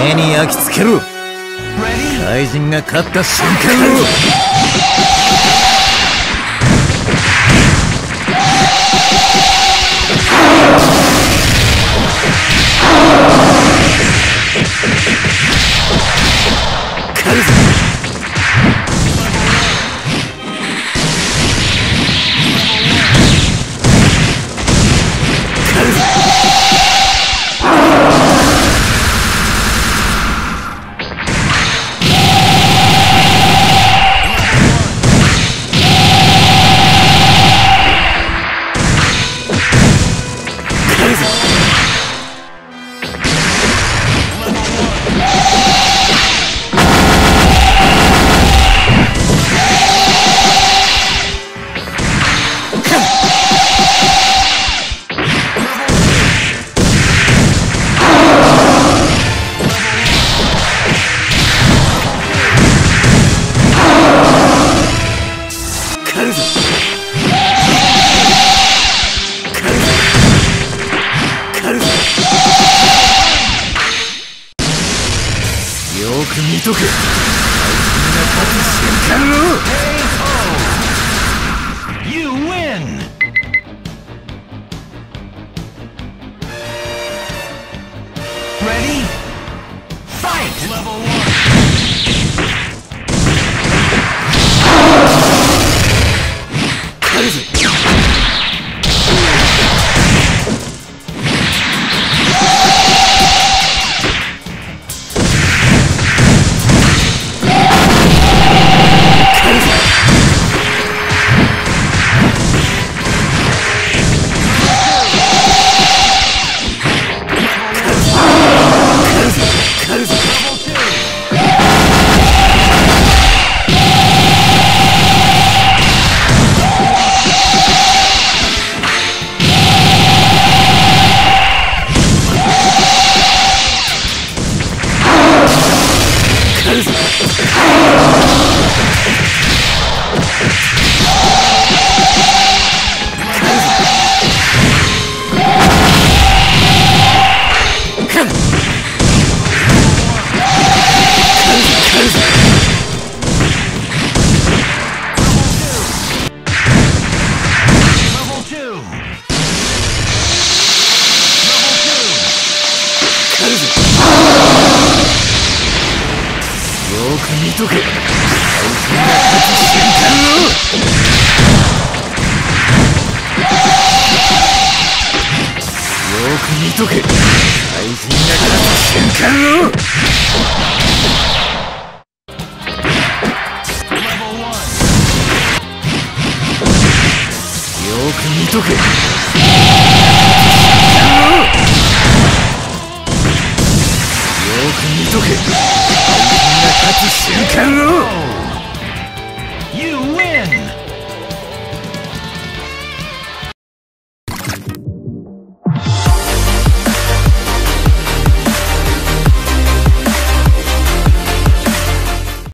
目に焼き付けろ怪人が勝った瞬間を Ready? 狩るぜよく見とけ怪人が勝つ瞬間を見とけ怪人が勝つ瞬間をよく見とけ。解け大変が立つ瞬間を。